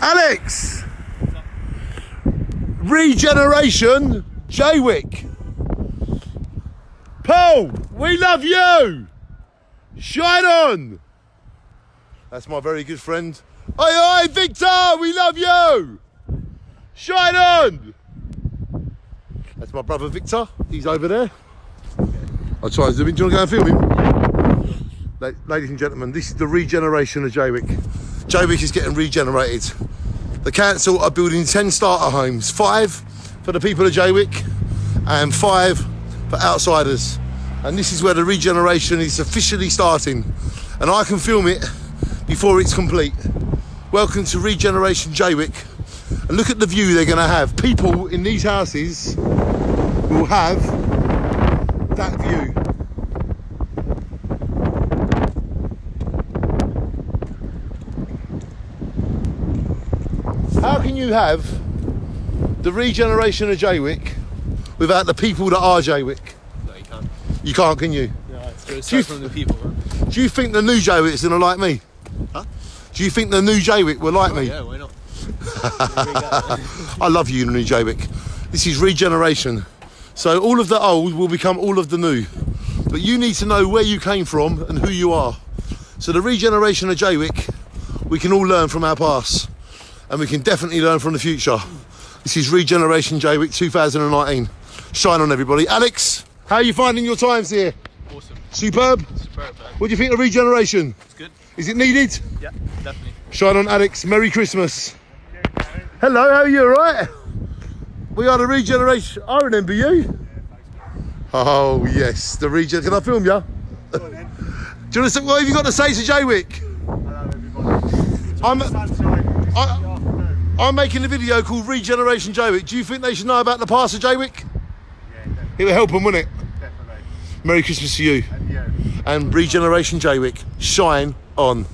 Alex! Regeneration Jaywick. Paul, we love you! Shine on! That's my very good friend. Oi, oi, Victor, we love you! Shine on! That's my brother Victor. He's over there. I'll try and zoom in. Do you want to go and film him? Ladies and gentlemen, this is the regeneration of Jaywick. Jaywick is getting regenerated. The council are building 10 starter homes, five for the people of Jaywick and five for outsiders. And this is where the regeneration is officially starting. And I can film it before it's complete. Welcome to Regeneration Jaywick. And look at the view they're going to have. People in these houses will have that view. How can you have the regeneration of Jaywick without the people that are Jaywick? No, you can't. You can't, can you? No, it's going Do you to from the people, man. Do you think the new Jaywick's gonna like me? Huh? Do you think the new Jaywick will like Oh, me? yeah, why not? I love you, new Jaywick. This is regeneration. So all of the old will become all of the new. But you need to know where you came from and who you are. So the regeneration of Jaywick, we can all learn from our past. And we can definitely learn from the future. This is Regeneration Jaywick 2019. Shine on everybody. Alex, how are you finding your times here? Awesome. Superb? Superb, man. What do you think of regeneration? It's good. Is it needed? Yeah, definitely. Shine on Alex, Merry Christmas. Hello, how are you, alright? We are the regeneration. I remember you. Oh, yes, the regen. Can I film you? Do you want to say, what have you got to say to Jaywick? I'm, I, I'm making a video called Regeneration Jaywick. Do you think they should know about the past of Jaywick? Yeah, It will help them, wouldn't it? Definitely. Merry Christmas to you. And Regeneration Jaywick, shine on.